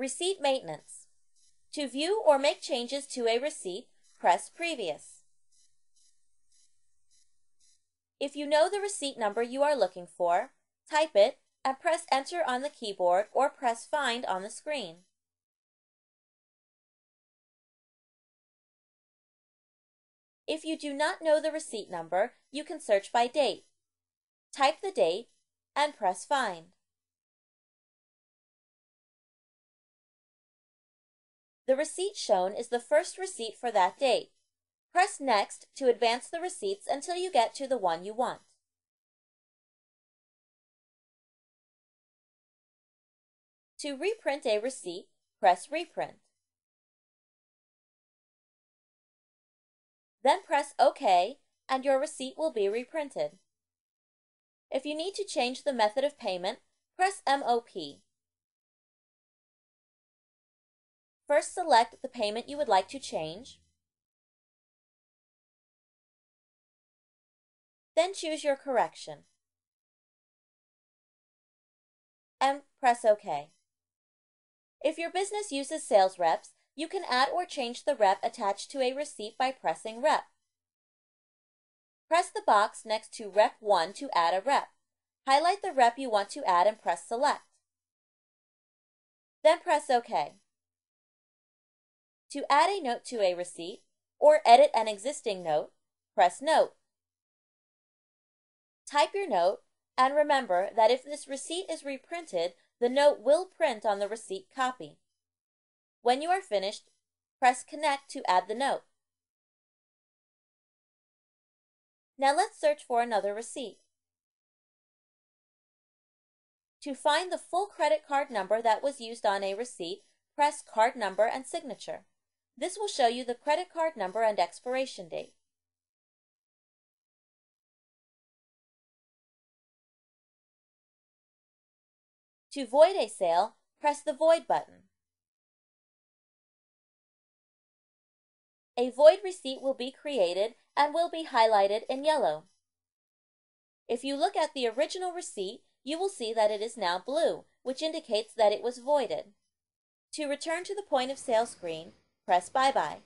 Receipt Maintenance. To view or make changes to a receipt, press Previous. If you know the receipt number you are looking for, type it and press Enter on the keyboard or press Find on the screen. If you do not know the receipt number, you can search by date. Type the date and press Find. The receipt shown is the first receipt for that date. Press Next to advance the receipts until you get to the one you want. To reprint a receipt, press Reprint. Then press OK and your receipt will be reprinted. If you need to change the method of payment, press MOP. First select the payment you would like to change. Then choose your correction. And press OK. If your business uses sales reps, you can add or change the rep attached to a receipt by pressing Rep. Press the box next to Rep 1 to add a rep. Highlight the rep you want to add and press Select. Then press OK. To add a note to a receipt or edit an existing note, press Note. Type your note and remember that if this receipt is reprinted, the note will print on the receipt copy. When you are finished, press Connect to add the note. Now let's search for another receipt. To find the full credit card number that was used on a receipt, press Card Number and Signature. This will show you the credit card number and expiration date. To void a sale, press the Void button. A void receipt will be created and will be highlighted in yellow. If you look at the original receipt, you will see that it is now blue, which indicates that it was voided. To return to the point of sale screen, press Bye Bye.